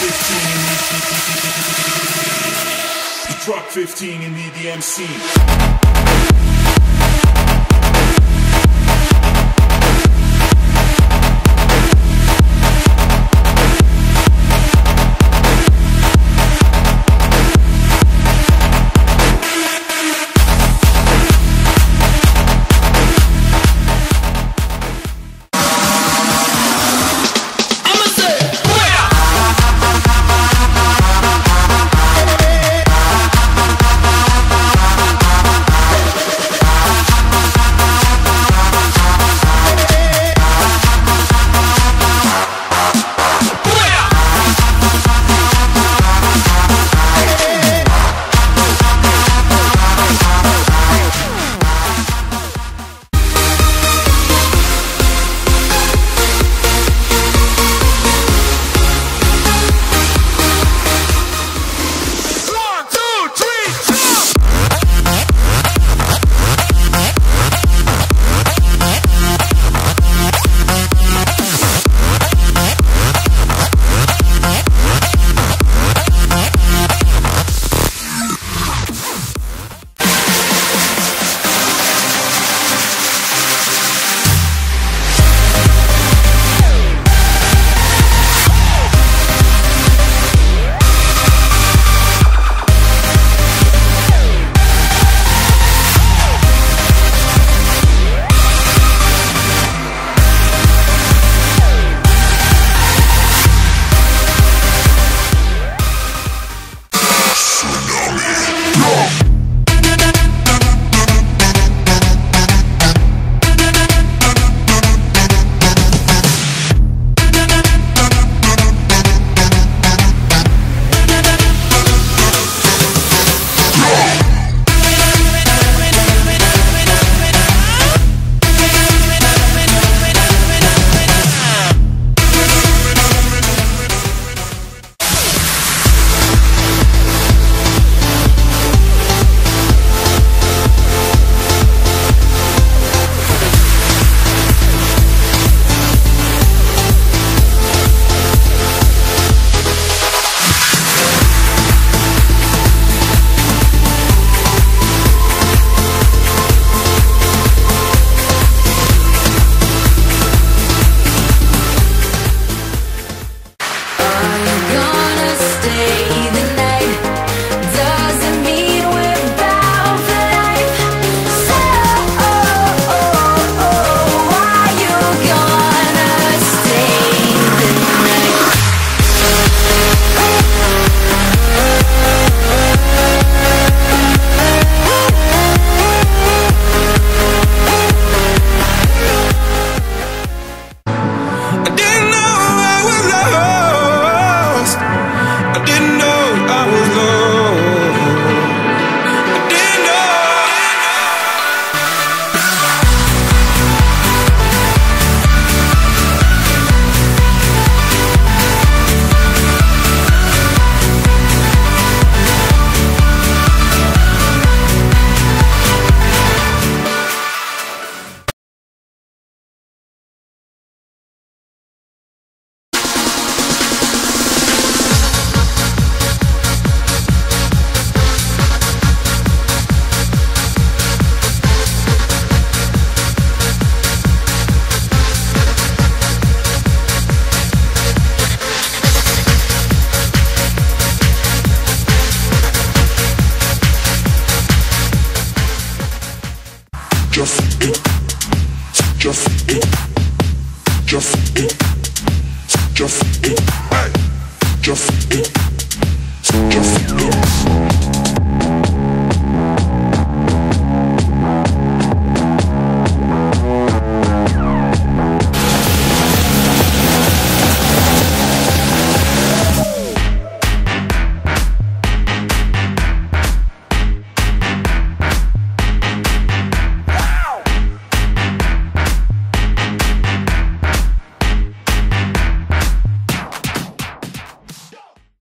15. 15 in the the scene. Just it.